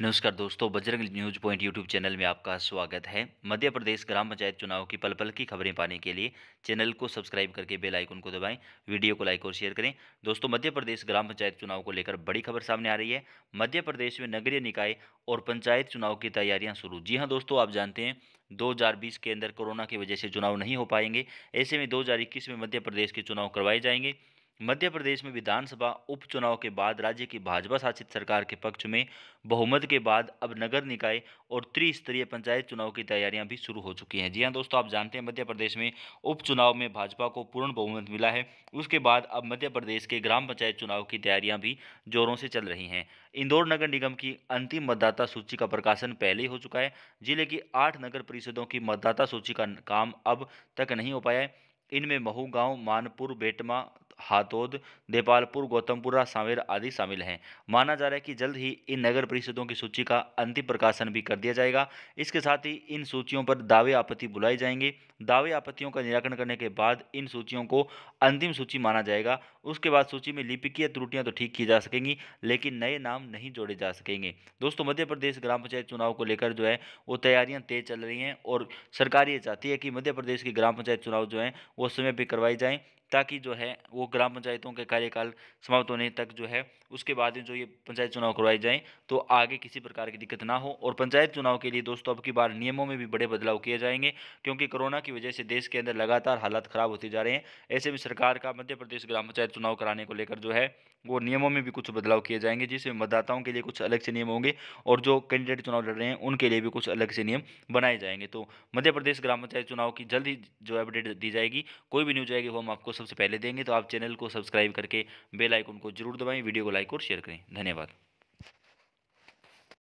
नमस्कार दोस्तों, Bajrang news point YouTube channel में आपका स्वागत है। मध्य प्रदेश ग्राम पंचायत चुनाव की पल पल की खबरें पाने के लिए चैनल को सब्सक्राइब करके बेल आइकन को दबाएँ, वीडियो को लाइक और शेयर करें। दोस्तों, मध्य प्रदेश ग्राम पंचायत चुनाव को लेकर बड़ी खबर सामने आ रही है। मध्य प्रदेश में नगरीय निकाय और पंचायत चुनाव की तैयारियाँ शुरू। जी हाँ दोस्तों, आप जानते हैं 2020 के अंदर कोरोना की वजह से चुनाव नहीं हो पाएँगे। ऐसे में 2021 में मध्य प्रदेश के चुनाव करवाए जाएँगे। मध्य प्रदेश में विधानसभा उपचुनाव के बाद राज्य की भाजपा शासित सरकार के पक्ष में बहुमत के बाद अब नगर निकाय और त्रिस्तरीय पंचायत चुनाव की तैयारियाँ भी शुरू हो चुकी हैं। जी हाँ दोस्तों, आप जानते हैं मध्य प्रदेश में उपचुनाव में भाजपा को पूर्ण बहुमत मिला है। उसके बाद अब मध्य प्रदेश के ग्राम पंचायत चुनाव की तैयारियाँ भी जोरों से चल रही हैं। इंदौर नगर निगम की अंतिम मतदाता सूची का प्रकाशन पहले ही हो चुका है। ज़िले की आठ नगर परिषदों की मतदाता सूची का काम अब तक नहीं हो पाया है। इनमें महू गाँव, मानपुर, बेटमा हातोद देपालपुर गौतमपुरा, सांवेर आदि शामिल हैं। माना जा रहा है कि जल्द ही इन नगर परिषदों की सूची का अंतिम प्रकाशन भी कर दिया जाएगा। इसके साथ ही इन सूचियों पर दावे आपत्ति बुलाई जाएँगे। दावे आपत्तियों का निराकरण करने के बाद इन सूचियों को अंतिम सूची माना जाएगा। उसके बाद सूची में लिपिकीय त्रुटियाँ तो ठीक की जा सकेंगी, लेकिन नए नाम नहीं जोड़े जा सकेंगे। दोस्तों, मध्य प्रदेश ग्राम पंचायत चुनाव को लेकर जो है, वो तैयारियाँ तेज चल रही हैं और सरकार ये चाहती है कि मध्य प्रदेश की ग्राम पंचायत चुनाव जो है, वो समय पर करवाई जाएँ। ताकि जो है, वो ग्राम पंचायतों के कार्यकाल समाप्त होने तक जो है, उसके बाद जो ये पंचायत चुनाव करवाए जाएँ तो आगे किसी प्रकार की दिक्कत ना हो। और पंचायत चुनाव के लिए दोस्तों, अब की बार नियमों में भी बड़े बदलाव किए जाएँगे, क्योंकि कोरोना की वजह से देश के अंदर लगातार हालात ख़राब होते जा रहे हैं। ऐसे में सरकार का मध्य प्रदेश ग्राम पंचायत चुनाव कराने को लेकर जो है, वो नियमों में भी कुछ बदलाव किए जाएँगे, जिसमें मतदाताओं के लिए कुछ अलग से नियम होंगे और जो कैंडिडेट चुनाव लड़ रहे हैं, उनके लिए भी कुछ अलग से नियम बनाए जाएँगे। तो मध्य प्रदेश ग्राम पंचायत चुनाव की जल्द ही जो अपडेट दी जाएगी। कोई भी न्यूज़ आएगी, वो हम आपको सबसे पहले देंगे तो आप चैनल को सब्सक्राइब करके बेल आइकन को ज़रूर दबाएँ, वीडियो को लाइक और शेयर करें। धन्यवाद।